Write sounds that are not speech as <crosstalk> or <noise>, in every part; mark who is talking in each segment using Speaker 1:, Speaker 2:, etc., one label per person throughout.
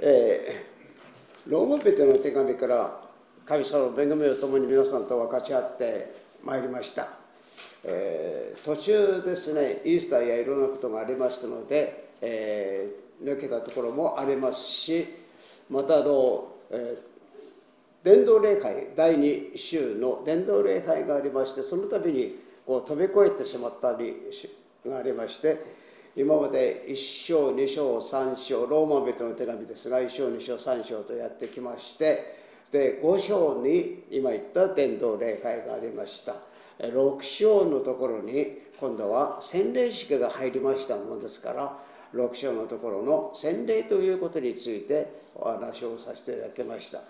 Speaker 1: えー、ローマ人の手紙から神様の恵みを共に皆さんと分かち合ってまいりました、えー、途中ですねイースターやいろんなことがありましたので、えー、抜けたところもありますしまたあの、え、伝道礼拝第2週の伝道礼拝がありましてその度にこう飛び越えてしまったりがありまして今まで1章2章3章ローマ人の手紙ですが1章2章3章とやってきましてで5章に今言った伝道礼拝がありました。6章のところに今度は洗礼式が入りましたものですから6章のところの洗礼ということについてお話をさせていただきました。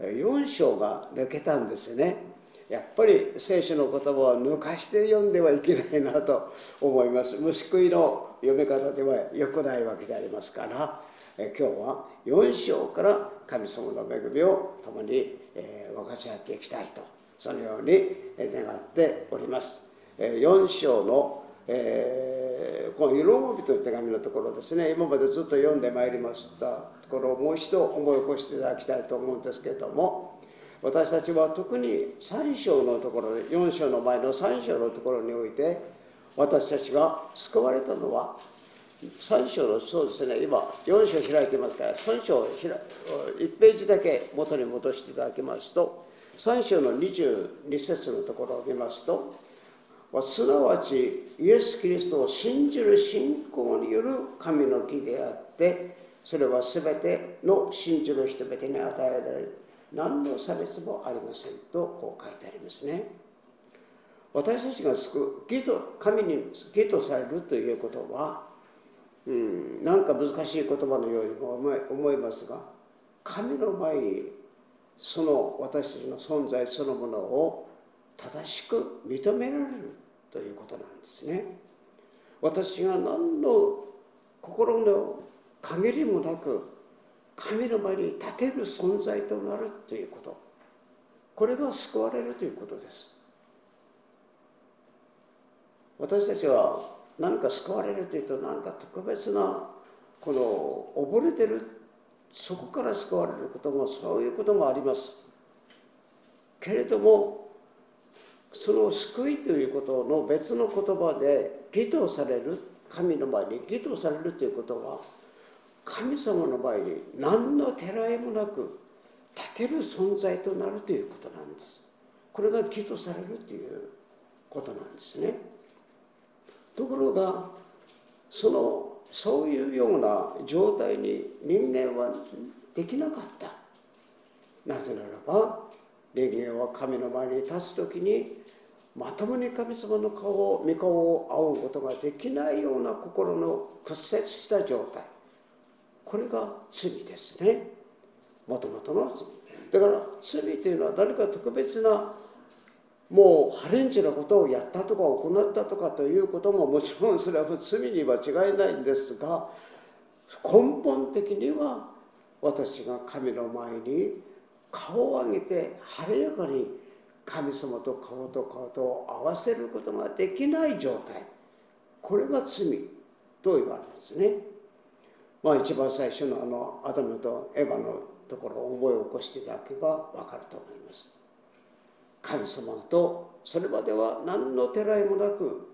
Speaker 1: 4章が抜けたんですね。やっぱり聖書の言葉を抜かして読んではいけないなと思います。虫食いの読み方では良くないわけでありますからえ今日は4章から神様の恵みを共に、え分かち合っていきたいとそのように願っております。4章の、えー、この「ローマ人の手紙」のところですね。今までずっと読んでまいりましたところをもう一度思い起こしていただきたいと思うんですけれども私たちは特に3章のところで4章の前の3章のところにおいて私たちが救われたのは3章のそうですね今4章開いてますから3章1ページだけ元に戻していただきますと3章の22節のところを見ますとすなわちイエス・キリストを信じる信仰による神の義であってそれは全ての信じる人々に与えられる。何の差別もありませんとこう書いてありますね。私たちが救う義と神に義とされるということは、うん、なんか難しい言葉のようにも思いますが神の前にその私たちの存在そのものを正しく認められるということなんですね。私が何の心の限りもなく神の前に立てる存在となるということ。これが救われるということです。私たちは何か救われるというと何か特別なこの溺れてるそこから救われることもそういうこともあります。けれどもその救いということの別の言葉で義とされる神の前に義とされるということは神様の前に何のてらいもなく立てる存在となるということなんです。これが義とされるということなんですね。ところがそのそういうような状態に人間はできなかった。なぜならば人間は神の前に立つ時にまともに神様の顔を御顔を仰ぐことができないような心の屈折した状態。これが罪ですね。もともとの罪。だから罪というのは何か特別なもうハレンチなことをやったとか行ったとかということももちろんそれは罪には違いないんですが根本的には私が神の前に顔を上げて晴れやかに神様と顔と顔と合わせることができない状態。これが罪と言われるんですね。まあ、一番最初のあのアダムとエヴァのところを思い起こしていただけば分かると思います。神様とそれまでは何のてらいもなく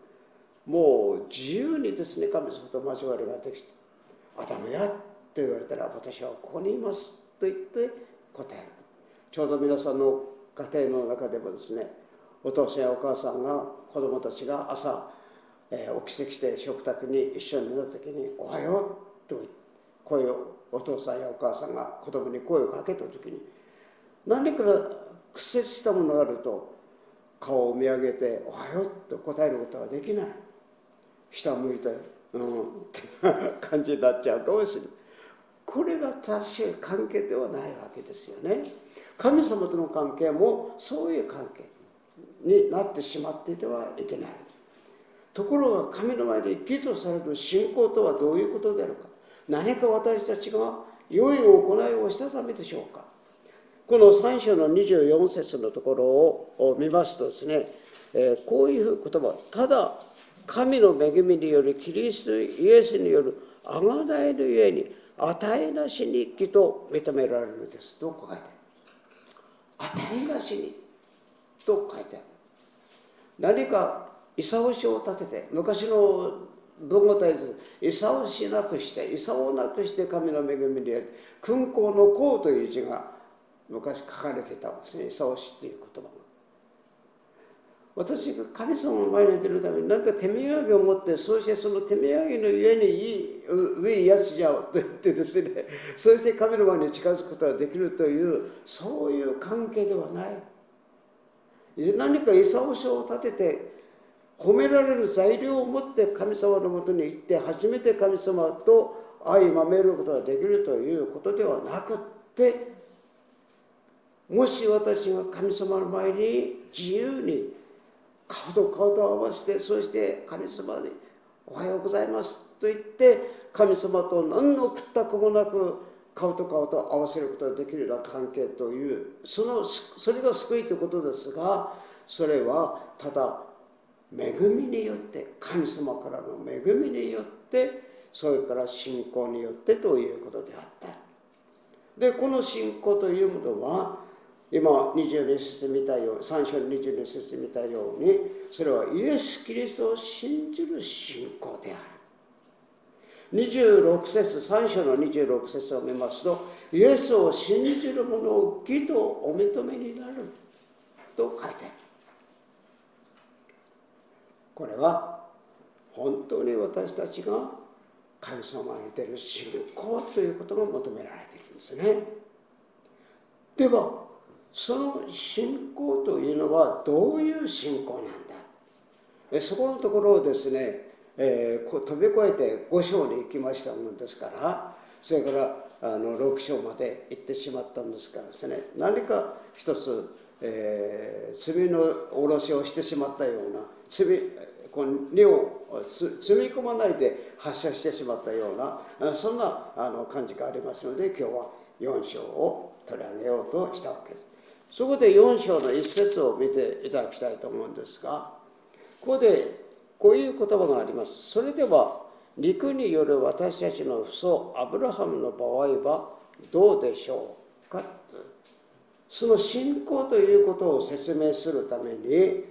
Speaker 1: もう自由にですね神様と交わりができて「アダムや」と言われたら「私はここにいます」と言って答えるちょうど皆さんの家庭の中でもですねお父さんやお母さんが子供たちが朝、えー、起きてきて食卓に一緒に寝た時に「おはよう」と言って声をお父さんやお母さんが子供に声をかけた時に何から屈折したものがあると顔を見上げて「おはよう」と答えることはできない。下を向いて「うん」って感じになっちゃうかもしれない。これが正しい関係ではないわけですよね。神様との関係もそういう関係になってしまっていてはいけない。ところが神の前に義とされる信仰とはどういうことであるか。何か私たちが良い行いをしたためでしょうか？この3章の24節のところを見ますとですね、え、こういう言葉ただ神の恵みによるキリストイエスによる贖いのゆえに与えなしに義と認められるのです。どう書いてある？与えなしにと書いてある。何か勲を立てて昔の文語体図勲しなくして勲をなくして神の恵みに勲功の功という字が昔書かれてたんですね。勲しっていう言葉が。私が神様の前に出るために何か手土産を持ってそしてその手土産の上にいい上やつじゃおうと言ってですね <laughs> そして神の前に近づくことができるというそういう関係ではない。何か勲書を立てて褒められる材料を持って神様のもとに行って初めて神様と相まめることができるということではなくってもし私が神様の前に自由に顔と顔と合わせてそして神様に「おはようございます」と言って神様と何の屈託もなく顔と顔と合わせることができるような関係というそのそれが救いということですがそれはただ恵みによって神様からの恵みによってそれから信仰によってということであった。でこの信仰というものは今22節見たように3章の22節見たようにそれはイエス・キリストを信じる信仰である。26節3章の26節を見ますとイエスを信じる者を義とお認めになると書いてある。これは本当に私たちが神様に出る信仰ということが求められているんですね。ではその信仰というのはどういう信仰なんだ？そこのところをですね、えー、飛び越えて5章に行きましたものですからそれからあの6章まで行ってしまったんですからですね何か一つ、えー、罪の下ろしをしてしまったような罪この荷を積み込まないで発射してしまったようなそんなあの感じがありますので今日は4章を取り上げようとしたわけです。そこで4章の一節を見ていただきたいと思うんですがここでこういう言葉がありますそれでは肉による私たちの父祖アブラハムの場合はどうでしょうかその信仰ということを説明するために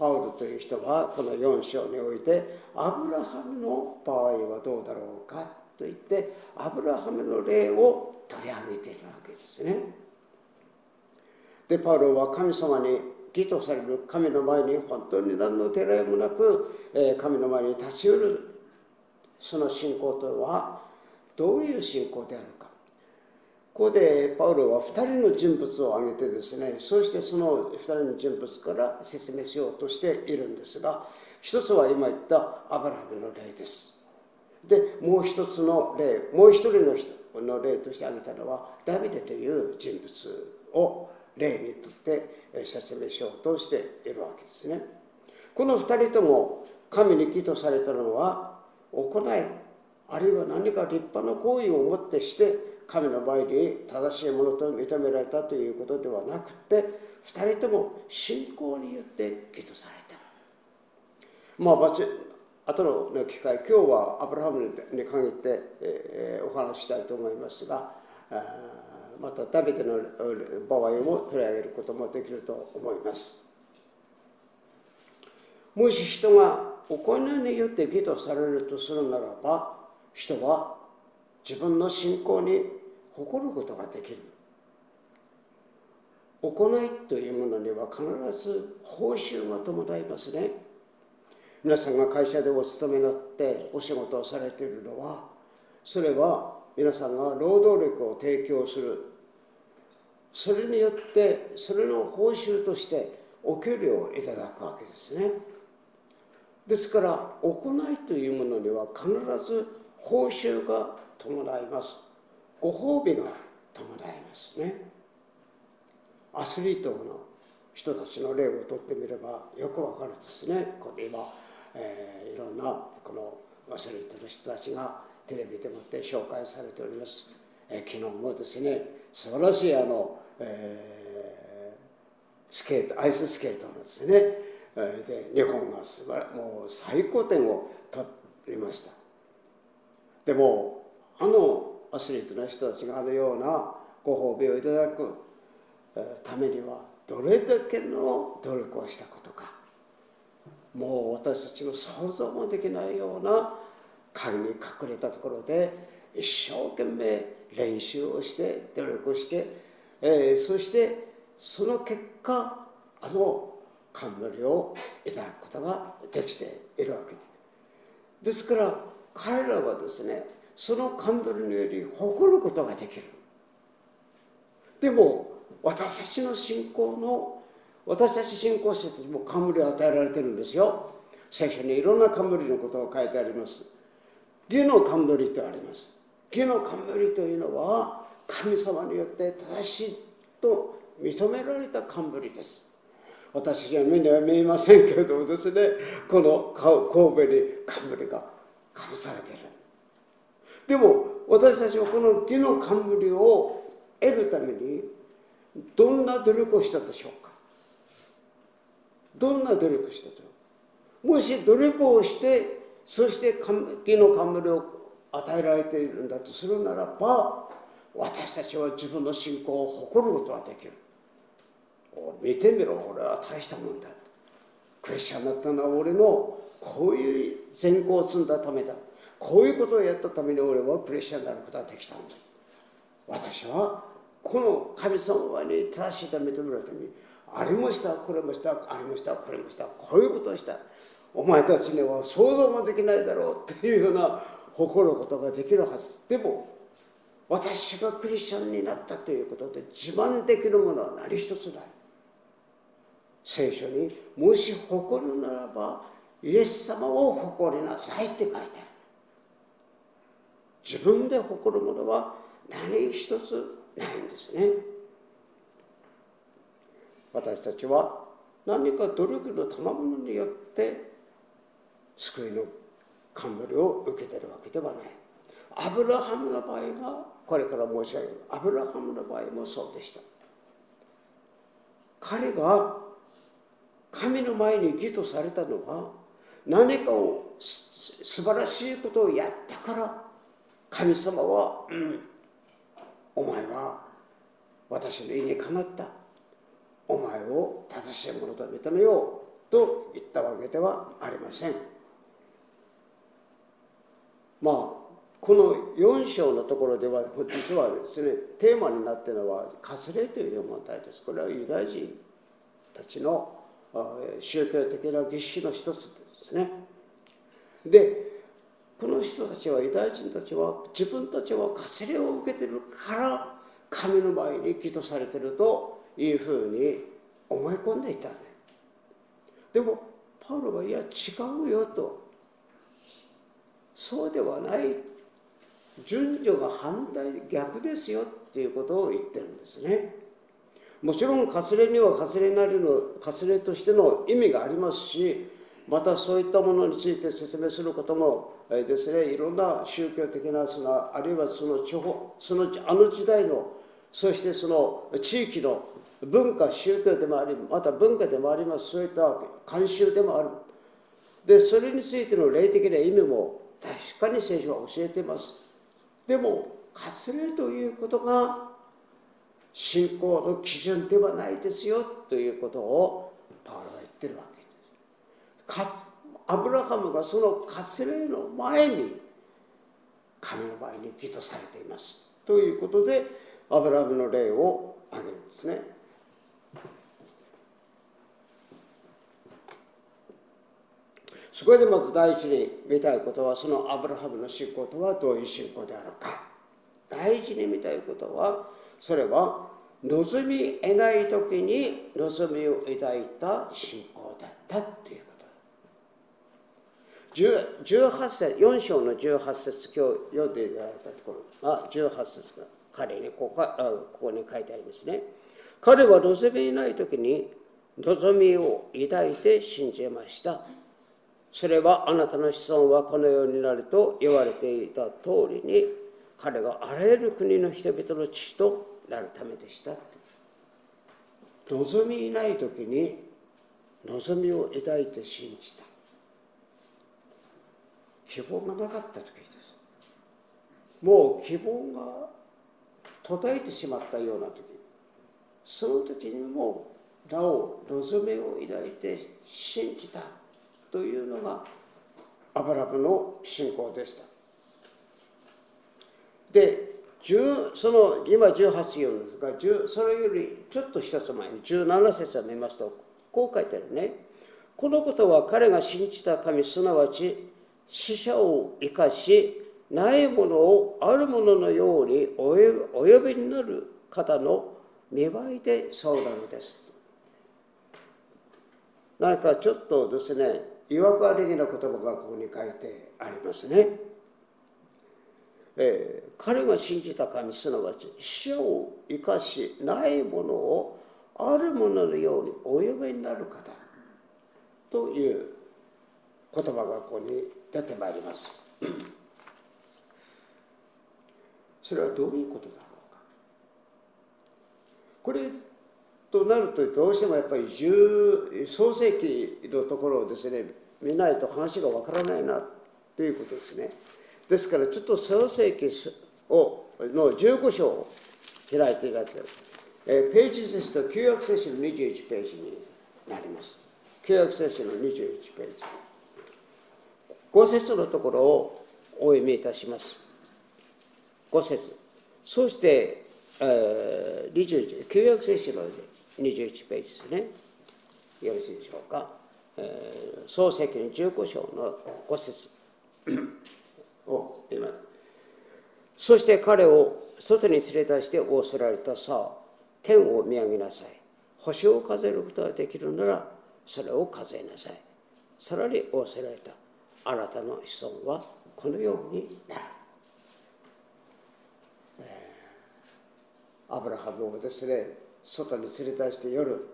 Speaker 1: パウルという人はこの4章においてアブラハムの場合はどうだろうかと言ってアブラハムの例を取り上げているわけですね。でパウロは神様に義とされる神の前に本当に何のてらいもなく、え神の前に立ち寄るその信仰とはどういう信仰であるここでパウロは2人の人物を挙げてですねそしてその2人の人物から説明しようとしているんですが一つは今言ったアブラハムの例ですでもう一つの例もう一人の人の例として挙げたのはダビデという人物を例にとって説明しようとしているわけですね。この2人とも神に義とされたのは行いあるいは何か立派な行為をもってして神の前に正しいものと認められたということではなくて2人とも信仰によって義とされた。まあ後の機会今日はアブラハムに限って、え、お話したいと思いますがまたダビデの場合を取り上げることもできると思いますもし人が行いによって義とされるとするならば人は自分の信仰に誇ることができる。行いというものには必ず報酬が伴いますね。皆さんが会社でお勤めになってお仕事をされているのはそれは皆さんが労働力を提供する。それによってそれの報酬としてお給料をいただくわけですね。ですから行いというものには必ず報酬が伴います。ご褒美が伴いますね。アスリートの人たちの例をとってみればよくわかるですね。これ今、えー、いろんなこのアスリートの人たちがテレビでもって紹介されております、えー、昨日もですね素晴らしいあの、えー、スケートアイススケートのですねで日本がすばもう最高点を取りました。でもあのアスリートの人たちがあるようなご褒美をいただくためにはどれだけの努力をしたことかもう私たちの想像もできないような影に隠れたところで一生懸命練習をして努力をして、えー、そしてその結果あの冠をいただくことができているわけです。ですから彼らはですねその冠により誇ることができる。でも私たちの信仰の私たち信仰者たちも冠を与えられてるんですよ。聖書にいろんな冠のことが書いてあります。義の冠とあります。義の冠というのは神様によって正しいと認められた冠です。私は目には見えませんけれどもですね、この神戸に冠がかぶされてる。でも私たちはこの義の冠を得るためにどんな努力をしたでしょうか？どんな努力したともし努力をしてそして義の冠を与えられているんだとするならば私たちは自分の信仰を誇ることができる。見てみろ俺は大したもんだ。クリスチャンになったのは俺のこういう善行を積んだためだ。こういうことをやったために俺はクリスチャンになることができたんだ私はこの神様に正しいと認められるためにありもしたこれもしたありもしたこれもした。こういうことをした。お前たちには想像もできないだろうっていうような誇ることができるはず。でも私がクリスチャンになったということで自慢できるものは何一つない。聖書にもし誇るならばイエス様を誇りなさいって書いてある。自分で誇るものは何一つないんですね。私たちは何か努力の賜物によって救いの冠を受けてるわけではない。アブラハムの場合がこれから申し上げる。アブラハムの場合もそうでした。彼が神の前に義とされたのは何かを素晴らしいことをやったから神様は、うん、お前は私の意にかなった。お前を正しいものと認めようと言ったわけではありません。まあこの4章のところでは実はですねテーマになっているのは割礼という問題です。これはユダヤ人たちの宗教的な儀式の一つですね。でこの人たちはユダヤ人たちは自分たちは割礼を受けてるから神の前に義とされてるというふうに思い込んでいたね。でもパウロはいや違うよと。そうではない順序が反対逆ですよっていうことを言ってるんですね。もちろん割礼には割礼なりの割礼としての意味がありますしまたそういったものについて説明することもえですねいろんな宗教的なそのあるいはその地方そのあの時代のそしてその地域の文化宗教でもありまた文化でもありますそういった慣習でもある。でそれについての霊的な意味も確かに聖書は教えています。でも割礼ということが信仰の基準ではないですよということをパウロは言ってるわけアブラハムがその割礼の前に神の前に義とされています。ということでアブラハムの例を挙げるんですね。そこでまず第一に見たいことはそのアブラハムの信仰とはどういう信仰であるか。第一に見たいことはそれは望み得ない時に望みを抱いた信仰だったという。18節4章の18節今日読んでいただいたところ。あ18節が彼にここあここに書いてありますね。彼は望みない時に望みを抱いて信じました。それはあなたの子孫はこのようになると言われていた通りに彼があらゆる国の人々の父となるためでした。望みない時に望みを抱いて信じた。希望がなかった時です。もう希望が途絶えてしまったような時。その時にもなお望みを抱いて信じたというのがアブラムの信仰でした。でその今18節ですがそれよりちょっと一つ前に17節を見ますとこう書いてあるね。このことは彼が信じた神すなわち死者を生かしないものをあるもののようにお呼びになる方の見栄えでそうなのです。何かちょっとですね、いわくありげな言葉がここに書いてありますね。えー、彼が信じた神すなわち死者を生かしないものをあるもののようにお呼びになる方という言葉がここに出てまいります。<clears throat> それはどういうことだろうか。これとなるとどうしてもやっぱり創世記のところをですね見ないと話がわからないなということですね。ですからちょっと創世記をの15章を開いていただきたい、え、ページですと旧約聖書の21ページになります。旧約聖書の21ページ。5節のところをお読みいたします。5節。そして、えー、旧約聖書の21ページですね。よろしいでしょうか、えー、創世記の15章の5節。を言いますそして彼を外に連れ出して仰せられたさあ天を見上げなさい。星を数えることができるならそれを数えなさい。さらに仰せられた。あなたの子孫はこのようになる。アブラハムをですね外に連れ出して夜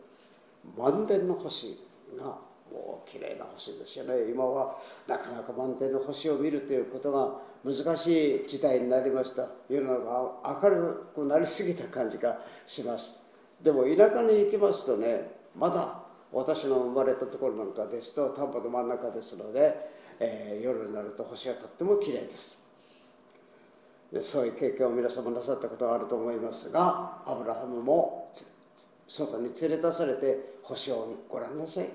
Speaker 1: 満天の星がもう綺麗な星ですよね。今はなかなか満天の星を見るということが難しい時代になりました。世の中明るくなりすぎた感じがします。でも田舎に行きますとねまだ私の生まれたところなんかですと田んぼの真ん中ですので、えー、夜になると星がとっても綺麗です。でそういう経験を皆様なさったことがあると思いますがアブラハムも外に連れ出されて星をご覧なさい。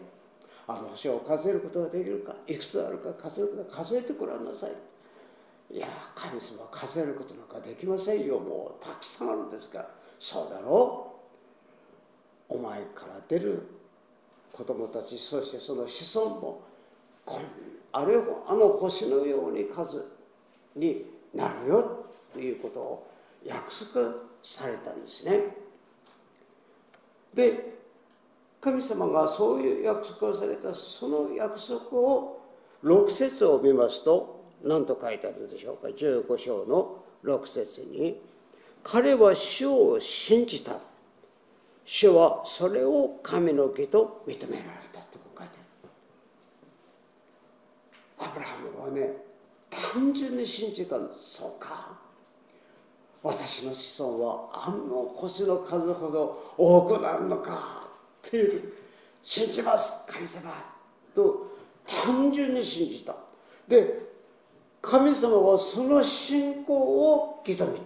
Speaker 1: あの星を数えることができるかいくつあるか数えるか数えてごらんなさい。いや神様数えることなんかできませんよ。もうたくさんあるんですから。そうだろう。お前から出る子供たちそしてその子孫もこんあれあの星のように数になるよということを約束されたんですね。で神様がそういう約束をされたその約束を6節を見ますと何と書いてあるでしょうか。15章の6節に「彼は主を信じた」「主はそれを神の義と認められた」と書いてある。アブラハムはね単純に信じたんです。そうか。私の子孫はあの星の数ほど多くなるのかっていう。信じます神様。と単純に信じた。で神様はその信仰を義と見て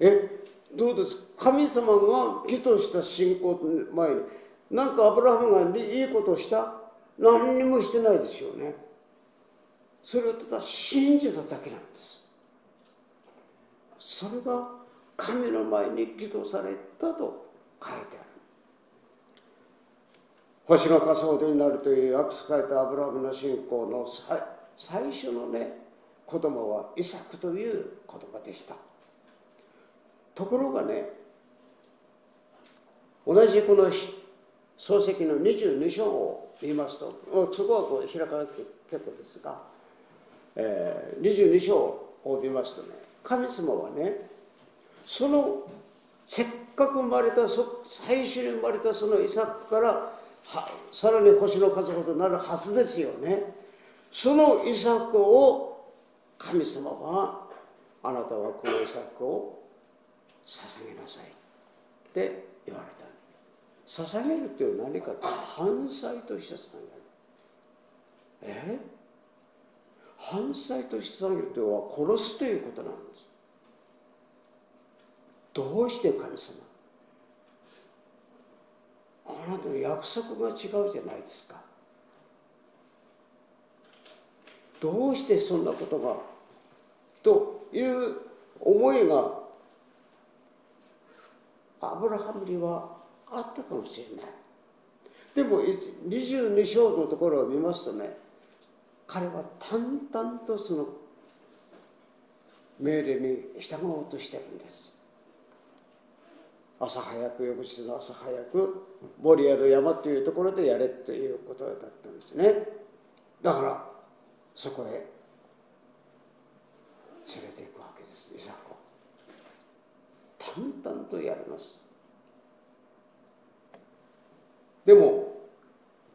Speaker 1: えどうです？神様が義とした信仰の前に何かアブラハムがいいことをした？何にもしてないですよね。それをただ信じただけなんです。それが神の前に義とされたと書いてある。星の仮想になるという約束されたアブラムの信仰の最初のね子供はイサクという言葉でした。ところがね同じこの漱石の22章を見ますとそこはこう開かなくて結構ですが、え、22章を見ますとね。神様はねそのせっかく生まれた最初に生まれたそのイサクからさらに星の数ほどなるはずですよね。そのイサクを神様はあなたはこのイサクを捧げなさいって言われた。捧げるっていうのは何かって犯罪として捧げる。え？犯罪として捧げるというのは殺すということなんです。どうして神様あなたの約束が違うじゃないですか。どうしてそんなことがという思いがアブラハムにはあったかもしれない。でも22章のところを見ますとね彼は淡々とその命令に従おうとしてるんです。朝早く翌日の朝早くモリアの山というところでやれということだったんですね。だからそこへ連れていくわけです。イサクを淡々とやります。でも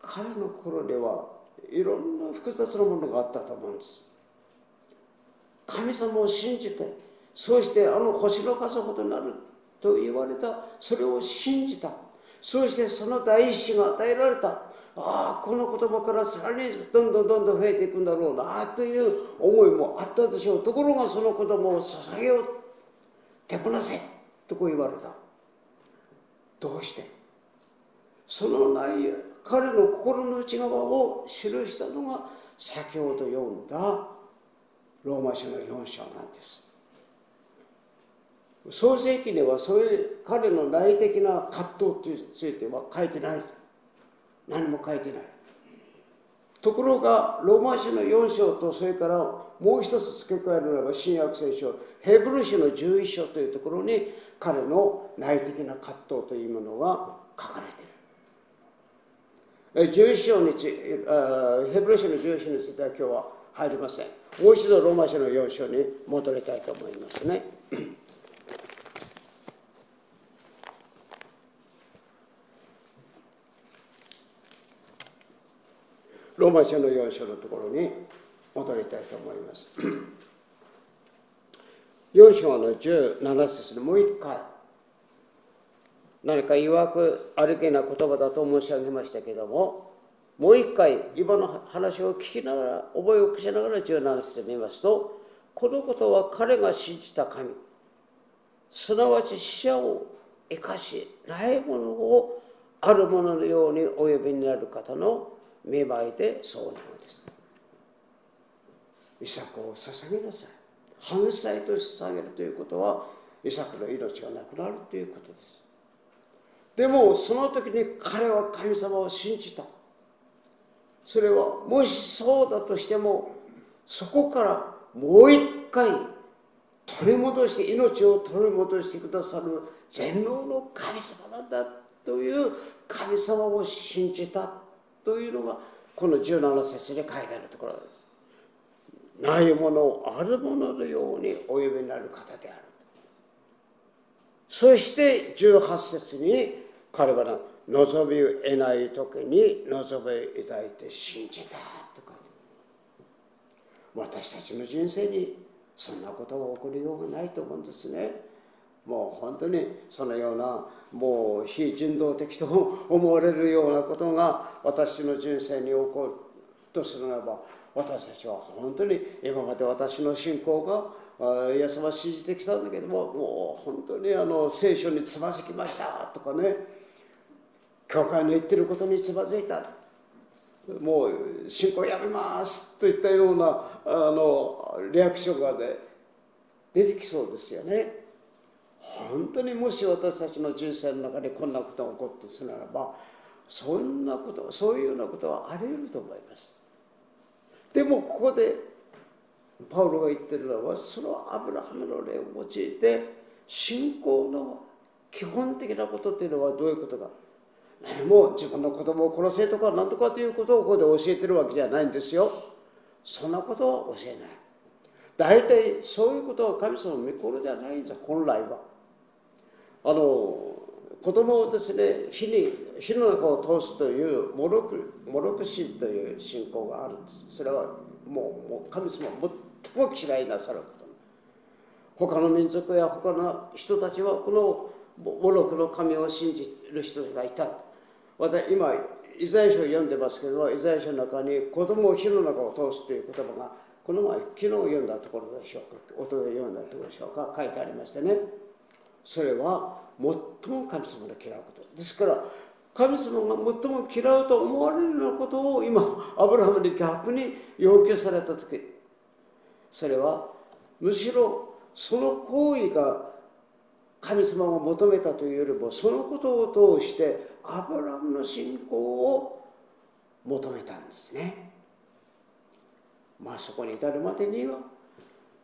Speaker 1: 彼の頃ではいろんな複雑なものがあったと思うんです。神様を信じてそうしてあの星の数ほどなると言われたそれを信じた。そしてその第一子が与えられた。ああこの言葉からさらにどんどんどんどん増えていくんだろうなという思いもあったでしょう。ところがその子供を捧げよう。手放せとこう言われた。どうして？その内容彼の心の内側を記したのが先ほど読んだローマ書の4章なんです。創世記にはそういう彼の内的な葛藤については書いてない。何も書いてない。ところがローマ書の4章とそれからもう一つ付け加えるならば新約聖書ヘブル書の11章というところに彼の内的な葛藤というものが書かれている。11章につヘブル書の11章については今日は入りませんもう一度ローマ書の4章に戻りたいと思いますね。ローマ書の4章のところに戻りたいと思います。4章の17節でもう一回何かいわくありげな言葉だと申し上げましたけどももう一回今の話を聞きながら覚えをしながら17節で見ますとこのことは彼が信じた神すなわち死者を生かしないものをあるもののようにお呼びになる方の芽生えてそうなのです。イサクを捧げなさい。反対と捧げるということはイサクの命がなくなるということです。でもその時に彼は神様を信じたそれはもしそうだとしてもそこからもう一回取り戻して命を取り戻してくださる全能の神様なんだという神様を信じたというのがこの17節に書いてあるところです。ないものをあるもののようにお呼びになる方である。そして18節に彼は望みを得ない時に望みを抱いて信じたと書いて私たちの人生にそんなことが起こるようがないと思うんですね。もう本当にそのようなもう非人道的と思われるようなことが私の人生に起こるとするならば私たちは本当に今まで私の信仰がイエス様信じてきたんだけどももう本当にあの聖書につまずきましたとかね。教会の言ってることにつまずいた。もう信仰やめますといったようなあのリアクションが、ね、出てきそうですよね。本当にもし私たちの人生の中でこんなことが起こったとするならばそんなことそういうようなことはあり得ると思います。でもここでパウロが言ってるのはそのアブラハムの例を用いて信仰の基本的なことっていうのはどういうことか。何も自分の子供を殺せとか何とかということをここで教えてるわけじゃないんですよ。そんなことは教えない。大体そういうことは神様の御心じゃないんです本来は。あの子供をですね火に火の中を通すというモロクモロク神という信仰があるんです。それはもうもう神様は最も嫌いなさること。他の民族や他の人たちはこのモロクの神を信じる人がいた。私今イザヤ書を読んでますけどイザヤ書の中に子供を火の中を通すという言葉がこの前昨日読んだところでしょうか。音で読んだところでしょうか。書いてありましてね。それは最も神様の嫌うこと。ですから神様が最も嫌うと思われるようなことを今アブラハムに逆に要求された時それはむしろその行為が神様が求めたというよりもそのことを通してアブラムの信仰を求めたんですね。まあそこに至るまでには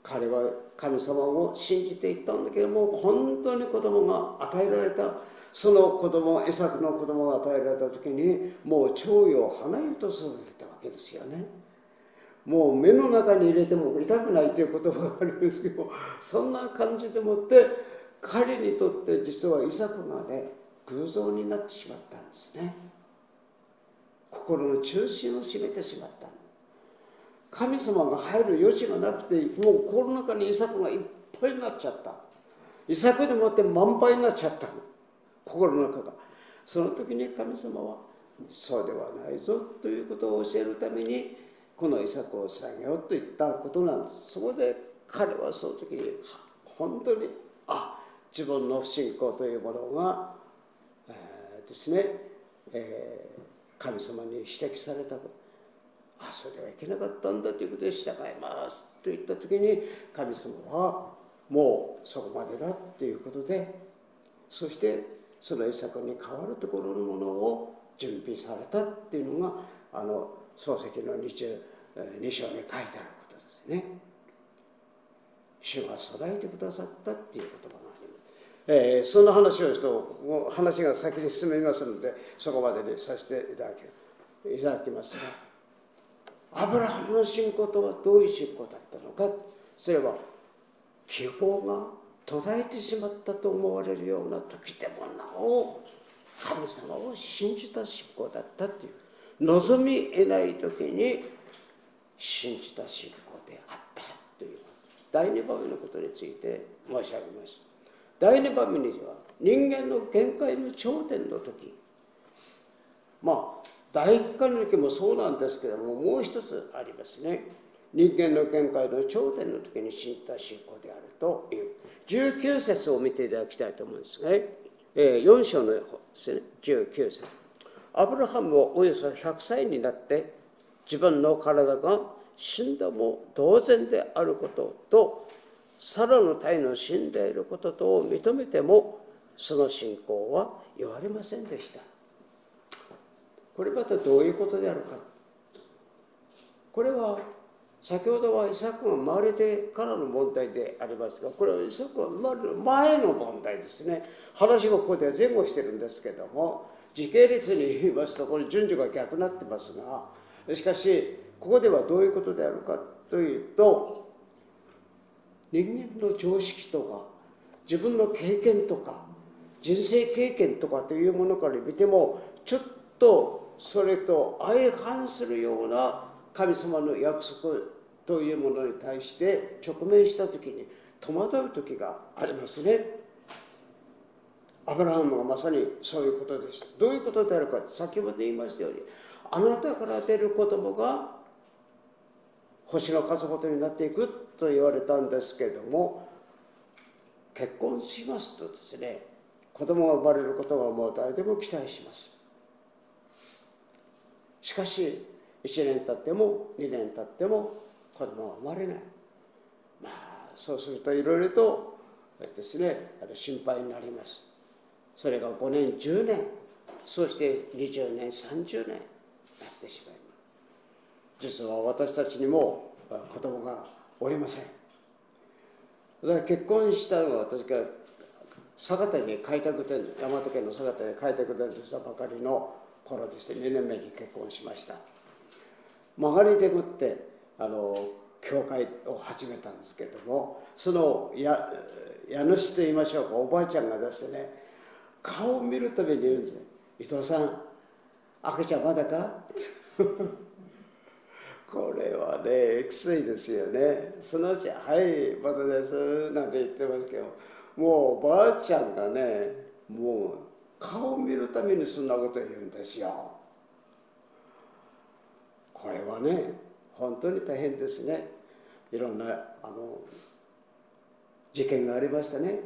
Speaker 1: 彼は神様を信じていったんだけども本当に子供が与えられたその子供エサクの子供が与えられた時にもう蝶よ花湯と育てたわけですよね。もう目の中に入れても痛くないという言葉があるんですけどそんな感じでもって彼にとって実はイサクがね偶像になってしまったんですね。心の中心を占めてしまった。神様が入る余地がなくてもう心の中にイサクがいっぱいになっちゃった。イサクでもって満杯になっちゃった心の中が。その時に神様はそうではないぞということを教えるためにこのイサクを捧げようと言ったことなんです。そこで彼はその時に本当にあ自分の不信仰というものが、えー、ですね、えー、神様に指摘されたこと。あそれではいけなかったんだということで従いますと言った時に神様はもうそこまでだということでそしてそのイサクに代わるところのものを準備されたっていうのがあの漱石の 2, 2章に書いてあることですね。主が備えてくださったっていう言葉があります。えー、そんな話をすると話が先に進みますのでそこまでにさせていただきいただきますが。アブラハムの信仰とはどういう信仰だったのかそれは希望が途絶えてしまったと思われるような時でもなお神様を信じた信仰だったという望み得ない時に信じた信仰であったという。第二番目のことについて申し上げます。第二番目には人間の限界の頂。点の時まあ第一回の時もそうなんですけどももう一つありますね。人間の見解の頂点の時に信じた信仰であるという。19節を見ていただきたいと思うんですが、ね、え4章のですね。19節。アブラハムはおよそ100歳になって自分の体が死んだも同然であることとサラの体の死んでいることとを認めてもその信仰は言われませんでした。これまたどういうことであるかこれは先ほどはイサクが生まれてからの問題でありますがこれはイサクが生まれる前の問題ですね話がここで前後してるんですけども時系列に言いますとこれ順序が逆になってますがしかしここではどういうことであるかというと人間の常識とか自分の経験とか人生経験とかというものから見てもちょっとそれと相反するような神様の約束というものに対して直面した時に戸惑う時がありますね。アブラハムはまさにそういうことです。どういうことであるか先ほど言いましたようにあなたから出る子供が星の数ほどになっていくと言われたんですけれども結婚しますとですね子供が生まれることがもう誰でも期待します。しかし1年経っても2年経っても子供が生まれないまあそうするといろいろとですね心配になりますそれが5年10年そして20年30年なってしまいます。実は私たちにも子供がおりません。だから結婚したのは私が佐賀に開拓店大和県の佐賀に開拓店としたばかりの頃ですね2年目に結婚しました。曲がりでもってあの教会を始めたんですけどもその家家主と言いましょうかおばあちゃんが出してね顔を見るために言うんですね。伊藤さん赤ちゃんまだか？<laughs> これはねきついですよね。そのうち「はいまだです」なんて言ってますけどもうおばあちゃんがねもう顔を見るためにそんなこと言うんですよ。これはね本当に大変ですね。いろんなあの事件がありましたね。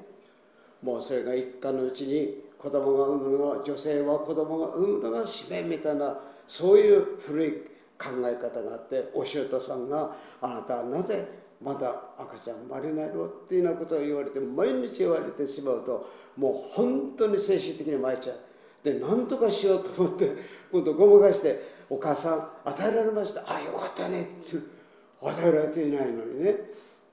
Speaker 1: もうそれが一家のうちに子供が産むのが女性は子供が産むのが使命みたいなそういう古い考え方があってお舅さんが「あなたはなぜまだ赤ちゃん生まれないの?」っていうようなことを言われて毎日言われてしまうともう本当に精神的に参っちゃう。で何とかしようと思って今度ごまかして「お母さん与えられましたあよかったね」って与えられていないのにね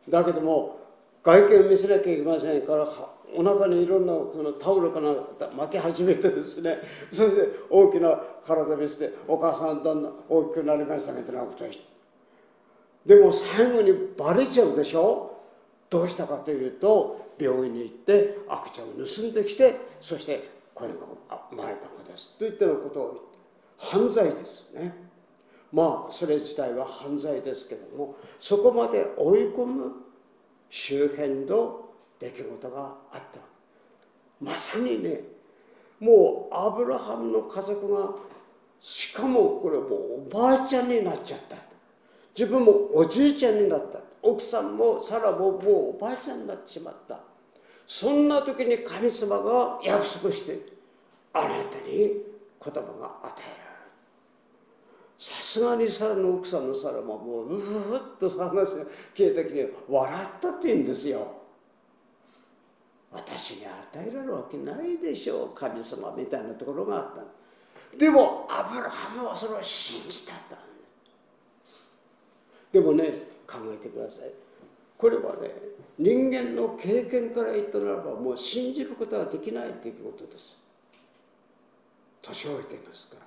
Speaker 1: だけども外見を見せなきゃいけませんからお腹にいろんなこのタオルかな巻き始めてですね。<laughs> そして大きな体見せて「お母さんだんだん大きくなりました」みたいなことをでも最後にバレちゃうでしょ？どうしたかというと病院に行って赤ちゃんを盗んできてそしてこれが生まれた子ですといったようなことを言って。犯罪ですね。まあそれ自体は犯罪ですけどもそこまで追い込む周辺の出来事があった。まさにねもうアブラハムの家族がしかもこれもうおばあちゃんになっちゃった自分もおじいちゃんになった奥さんもサラももうおばあちゃんになってしまった。そんな時に神様が約束してあなたに言葉が与えられる。さすがにサラの奥さんのサラももううふっと話が聞いた時に笑ったって言うんですよ。私に与えられるわけないでしょう神様みたいなところがあった。でもアブラハムはそれを信じたんでもね考えてください。これはね人間の経験から言ったならばもう信じることはできないということです。年老いていますから。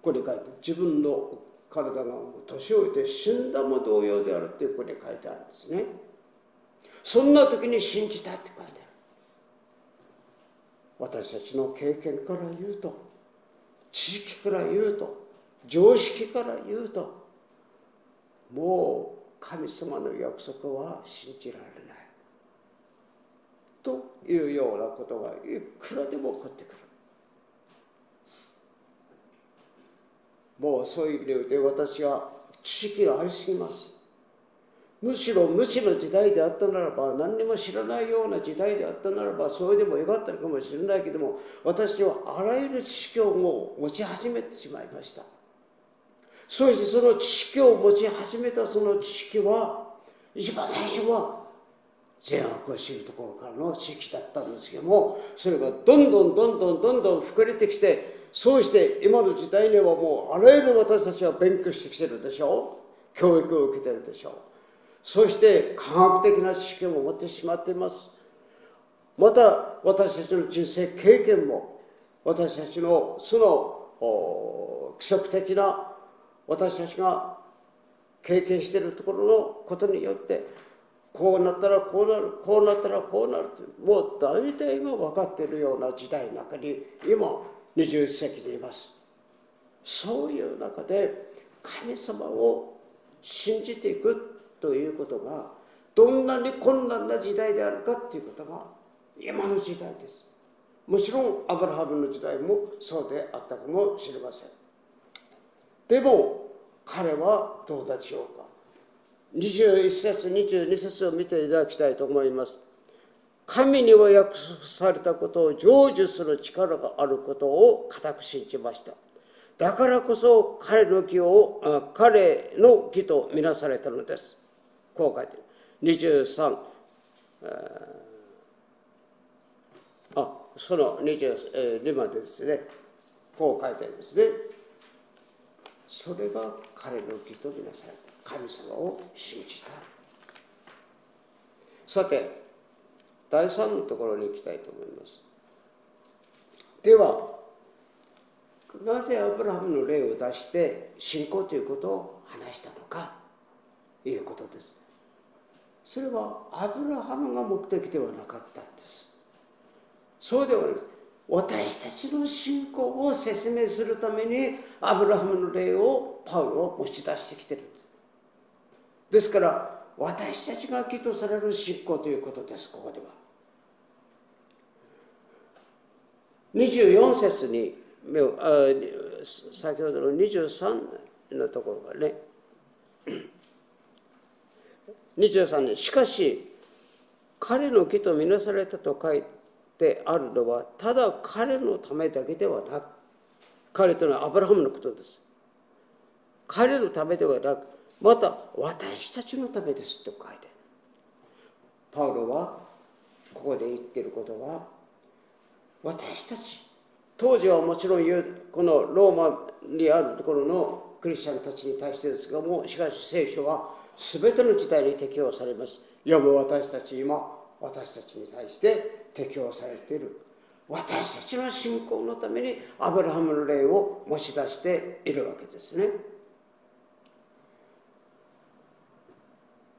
Speaker 1: ここに書いて自分の体が年老いて死んだも同様であるってここに書いてあるんですね。そんな時に信じたって書いてある。私たちの経験から言うと知識から言うと常識から言うともう神様の約束は信じられない。というようなことがいくらでも起こってくる。もうそういう理由で私は知識がありすぎます。むしろ無知の時代であったならば何にも知らないような時代であったならばそれでもよかったのかもしれないけども私はあらゆる知識をもう持ち始めてしまいました。そしてその知識を持ち始めたその知識は一番最初は善悪を知るところからの知識だったんですけどもそれがどんどんどんどんどんどん膨れてきてそうして今の時代にはもうあらゆる私たちは勉強してきてるでしょう。教育を受けてるでしょう。そして科学的な知識も持ってしまっています。また私たちの人生経験も私たちのその規則的な私たちが経験しているところのことによってこうなったらこうなるこうなったらこうなるというもう大体が分かっているような時代の中に今21世紀にいます。そういう中で神様を信じていくということがどんなに困難な時代であるかということが今の時代です。もちろんアブラハムの時代もそうであったかもしれません。でも彼はどうでしょうか。21節22節を見ていただきたいと思います。神には約束されたことを成就する力があることを固く信じました。だからこそ彼の義を彼の義とみなされたのです。こう書いてる。23あその22までですね。こう書いてあるんですね。それが彼の義とみなされた神様を信じた。さて第3のところに行きたいと思います。ではなぜアブラハムの例を出して信仰ということを話したのかということです。それはアブラハムが目的ではなかったんです。そうではない私たちの信仰を説明するためにアブラハムの例をパウロを持ち出してきてるんです。ですから私たちが義とされる信仰ということですここでは。24節に先ほどの23のところがね。23年。しかし彼の義とみなされたと書いであるのはただ彼のためだけではなく彼というのはアブラハムのことです。彼のためではなくまた私たちのためですと書いてある。パウロはここで言ってることは私たち当時はもちろんこのローマにあるところのクリスチャンたちに対してですがもしかし聖書は全ての時代に適用されます。いやもう私たち今私たちに対して適用されている。私たちの信仰のためにアブラハムの霊を持ち出しているわけですね。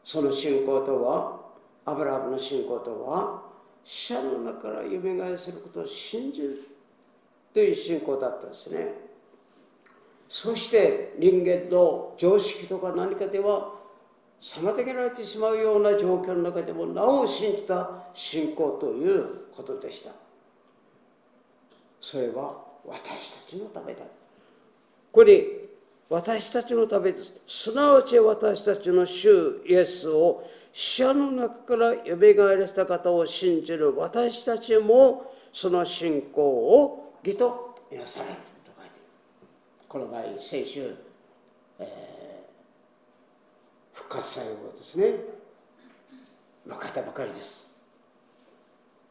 Speaker 1: その信仰とはアブラハムの信仰とは死者の中からよみがえすることを信じるという信仰だったんですね。そして人間の常識とか何かでは妨げられてしまうような状況の中でもなお信じた信仰ということでした。それは私たちのためだ。これ私たちのためです。すなわち私たちの主イエスを死者の中からよみがえらせた方を信じる私たちもその信仰を義とみなされると書いてこの前先週、えー復活祭をですね迎えたばかりです。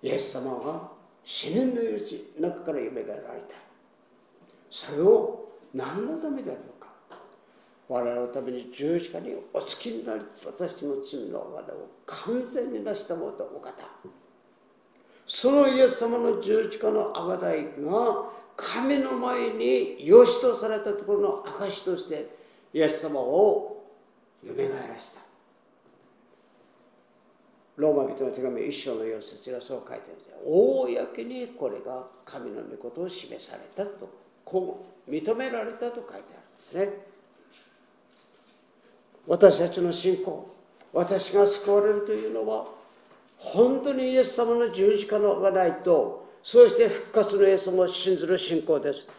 Speaker 1: イエス様が死人の命中から夢がられた。それを何のためであるのか。我々のために十字架にお好きになり私の罪の我を完全に成したものとお方。そのイエス様の十字架の贖いが神の前に良しとされたところの証としてイエス様をよみがえらした。ローマ人の手紙一章の4節がそう書いてある。んです公にこれが神の御事を示されたとこう認められたと書いてあるんですね。私たちの信仰私が救われるというのは本当にイエス様の十字架のがないとそして復活のイエス様を信じる信仰です。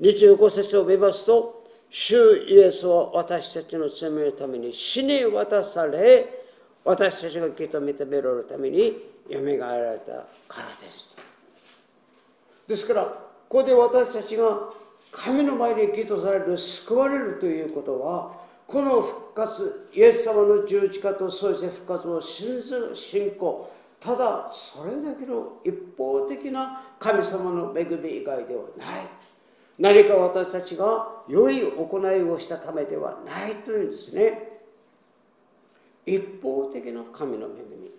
Speaker 1: 25節を見ますと主イエスは私たちの罪のために死に渡され、私たちが義と認められるためによみがえられたからです。ですから、ここで私たちが神の前に義とされる、救われるということは、この復活、イエス様の十字架とそして復活を信ずる信仰、ただそれだけの一方的な神様の恵み以外ではない。何か私たちが良い行いをしたためではないというんですね。一方的な神の恵み。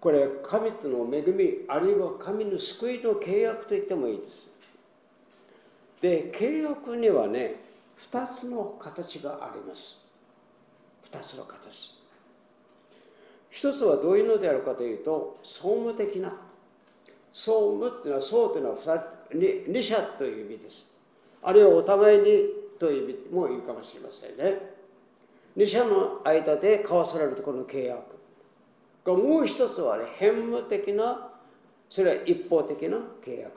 Speaker 1: これ神との恵みあるいは神の救いの契約と言ってもいいです。で契約にはね2つの形があります。2つの形。一つはどういうのであるかというと総務的な総務っていうのは総というのは 2, 2者という意味です。あるいはお互いにという意味もいいかもしれませんね。2者の間で交わされるところの契約。もう一つはね、変務的な、それは一方的な契約。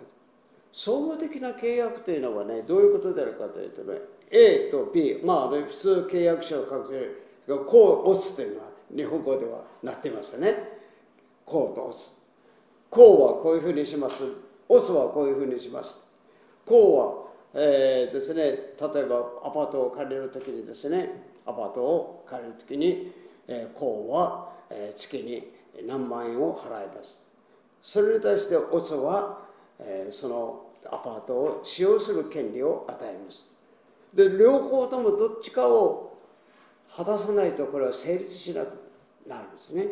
Speaker 1: 総務的な契約というのはね、どういうことであるかというとね、A と B、まあ、ね、普通契約書を書くこう押すというのは日本語ではなってますね。こうと押す。こうはこういうふうにします。オスはこういうふうにします。こうは、えー、ですね、例えばアパートを借りるときにですね、アパートを借りるときに、えー、こうは、えー、月に何万円を払います。それに対してオスは、えー、そのアパートを使用する権利を与えます。で、両方ともどっちかを果たさないとこれは成立しなくなるんですね。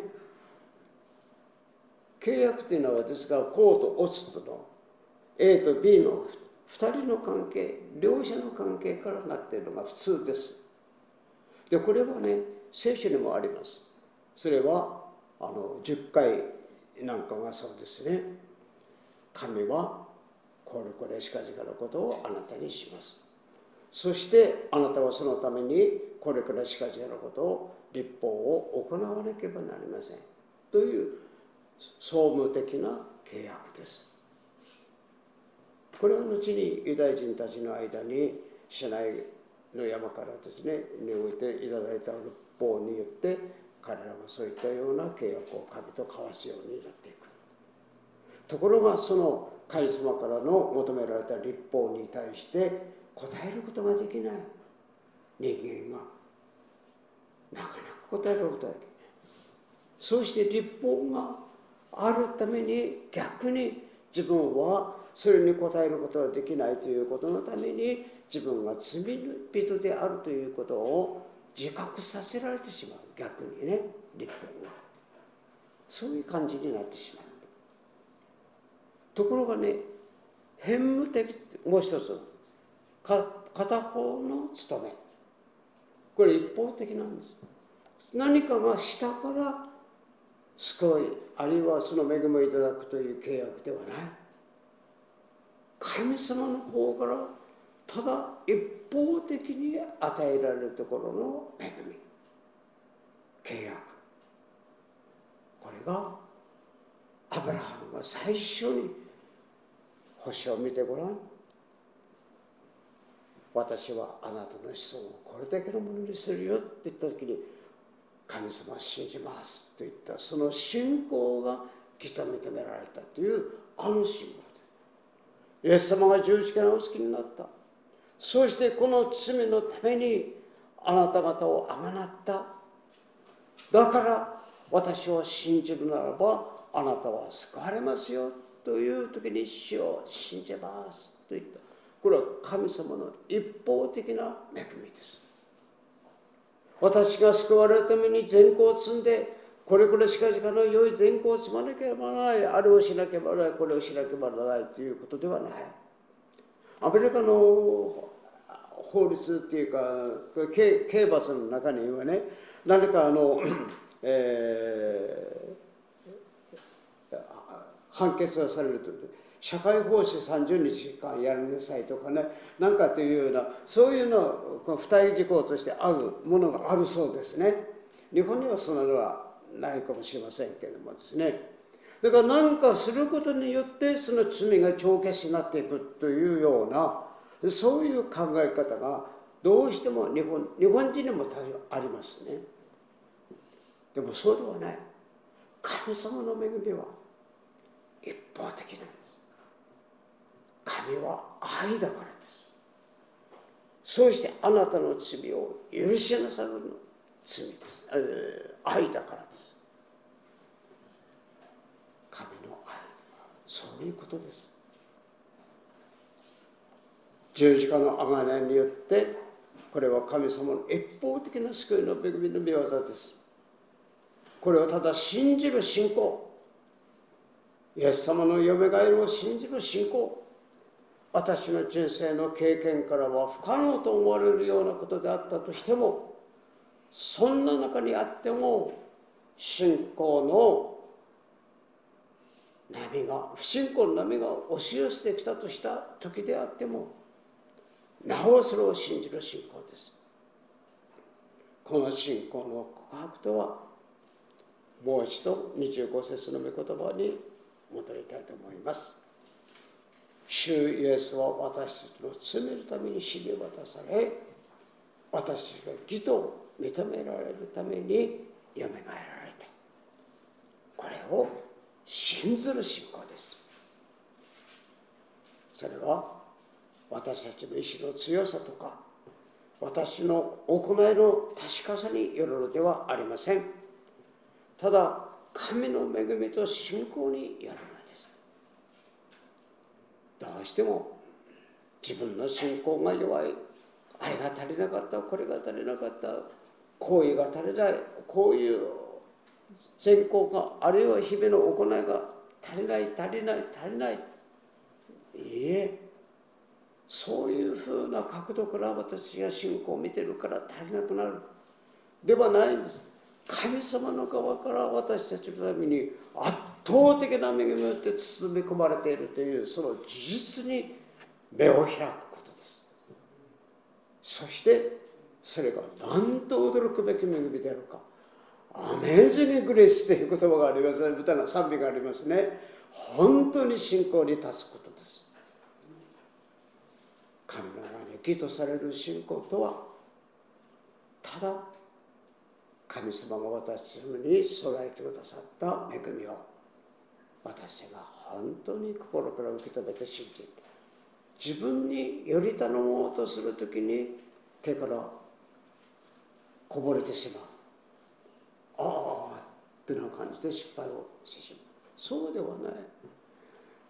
Speaker 1: 契約というのはですがこうとオスとの。A と B の2人の関係両者の関係からなっているのが普通です。でこれはね聖書にもあります。それはあの10回なんかがそうですね。神はこれこれしかじかのことをあなたにします。そしてあなたはそのためにこれからしかじかのことを立法を行わなければなりません。という総務的な契約です。これは後にユダヤ人たちの間に市内の山からですねにおいていただいた律法によって彼らがそういったような契約を神と交わすようになっていく。ところがその神様からの求められた立法に対して答えることができない。人間がなかなか答えることができない。そうして立法があるために逆に自分はそれに応えることができないということのために自分が罪人であるということを自覚させられてしまう。逆にね立法が。そういう感じになってしまう。ところがね変無的もう一つ。か片方の務め。これ一方的なんです。何かが下から救いあるいはその恵みをいただくという契約ではない。神様の方からただ一方的に与えられるところの恵み契約。これがアブラハムが最初に星を見てごらん。私はあなたの子孫をこれだけのものにするよって言った時に神様は信じますと言った。その信仰が義と認められたというあの信仰で。イエス様が十字架のお好きになった。そしてこの罪のためにあなた方をあがなった。だから私を信じるならばあなたは救われますよという時に主を信じますと言った。これは神様の一方的な恵みです。私が救われるために善行を積んでこれこれしかしかの良い善行を積まなければならない。あれをしなければならない。これをしなければならないということではない。アメリカの法律っていうか刑罰の中にはね何かあの、<clears throat> えー、判決がされるという社会奉仕30日間やりなさいとかね何かというようなそういうのこの付帯事項としてあるものがあるそうですね。日本にはそんなのはないかもしれませんけれどもですね。だから何かすることによってその罪が帳消しになっていくというようなそういう考え方がどうしても日本日本人にも多少ありますね。でもそうではない。神様の恵みは一方的なんです神は愛だからです。そうしてあなたの罪を許しなさるの罪です、えー、愛だからです。神の愛そういうことです。十字架の贖いによってこれは神様の一方的な救いの恵みの御業です。これをただ信じる信仰。イエス様のよみがえりを信じる信仰。私の人生の経験からは不可能と思われるようなことであったとしてもそんな中にあっても信仰の波が不信仰の波が押し寄せてきたとした時であってもなおそれを信じる信仰です。この信仰の告白とはもう一度25節の御言葉に戻りたいと思います。主イエスは私たちの罪のために死に渡され私たちが義と認められるためによみがえられた。これを信ずる信仰です。それは私たちの意志の強さとか私の行いの確かさによるのではありません。ただ神の恵みと信仰による。のどうしても自分の信仰が弱い。あれが足りなかったこれが足りなかった。行為が足りない。こういう善行があるいは日々の行いが足りない足りない足りない。いいえ。そういうふうな角度から私が信仰を見てるから足りなくなる。ではないんです。神様の側から私たちのために圧倒的な恵みによって包み込まれているというその事実に目を開くことです。そしてそれが何と驚くべき恵みであるか。アメージング・グレースという言葉がありますね。歌が賛美がありますね。本当に信仰に立つことです。神の前に義とされる信仰とはただ神様が私たちに備えてくださった恵みを私が本当に心から受け止めて信じる。自分により頼もうとする時に手からこぼれてしまう。ああってな感じで失敗をしてしまう。そうではない。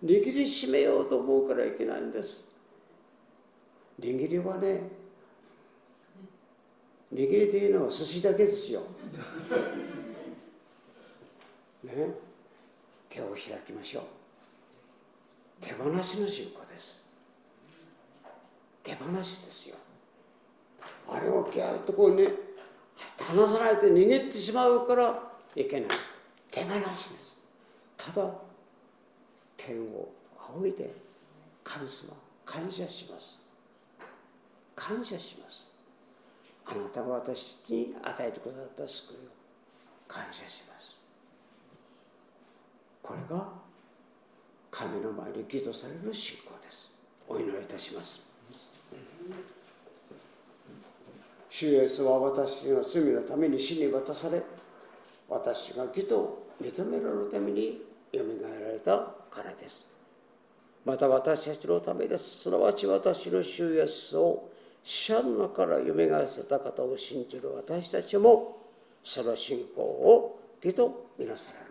Speaker 1: 握りしめようと思うからいけないんです。握りはね握りというのは寿司だけですよ。ね。手を開きましょう。手放しの信仰です。手放しですよ。あれをギャッとこうね離さないと逃げてしまうからいけない。手放しです。ただ天を仰いで神様感謝します。感謝します。あなたが私たちに与えてくださった救いを感謝します。これが神の前に義とされる信仰です。お祈りいたします。主イエスは私の罪のために死に渡され私が義と認められるためによみがえられたからです。また私たちのためです。すなわち私の主イエスを死者の中からよみがえらせた方を信じる私たちもその信仰を義とみなされます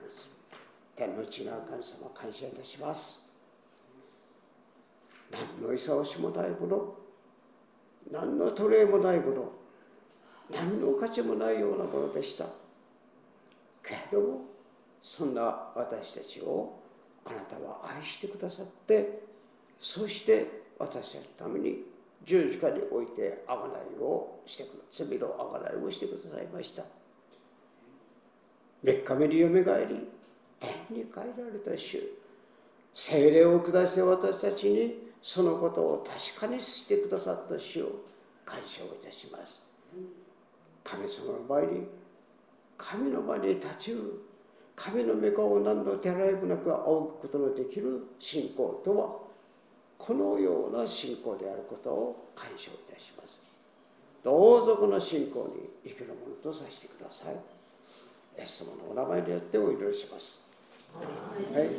Speaker 1: 天の地の神様感謝いたします。何の勇しもないもの。何の奴隷もないもの。何の価値もないようなものでした。けれどもそんな私たちをあなたは愛してくださってそして私たちのために十字架において贖いをしてく罪の贖いをしてくださいました。3日目によみがえり天に帰られた主精霊を下して私たちにそのことを確かにしてくださった主を感謝をいたします。神様の前に神の前に立ちる神の御顔を何の手洗いもなく仰ぐことのできる信仰とはこのような信仰であることを感謝いたします。どうぞこの信仰に生きるものとさせてください。イエス様のお名前によってお祈りします。はい